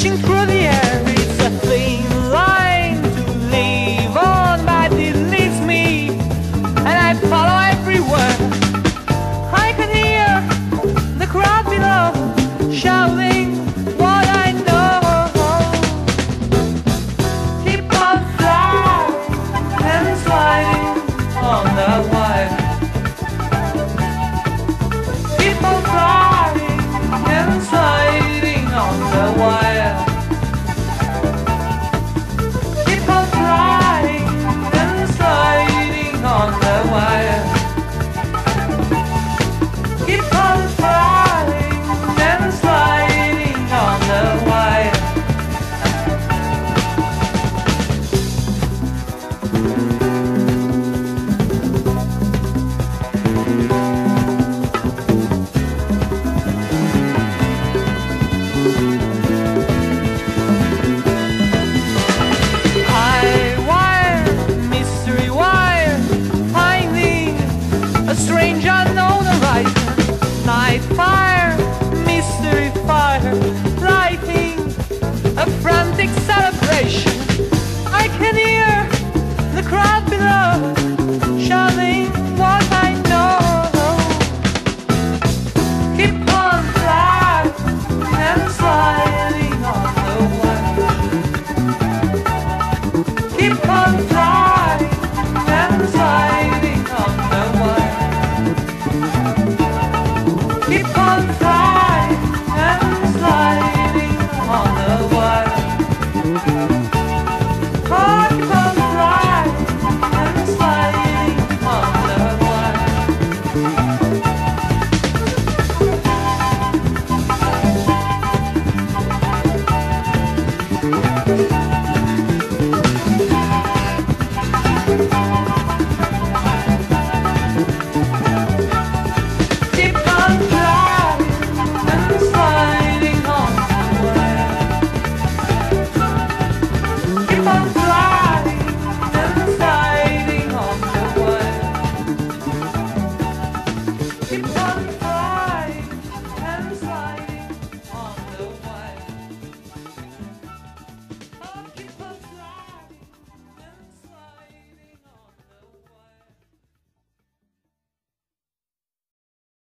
crashing through strange unknown horizon. Night fire, mystery fire, lighting a frantic celebration. I can hear the crowd below shouting what I know. Keep on flying and sliding on the wire. Keep on.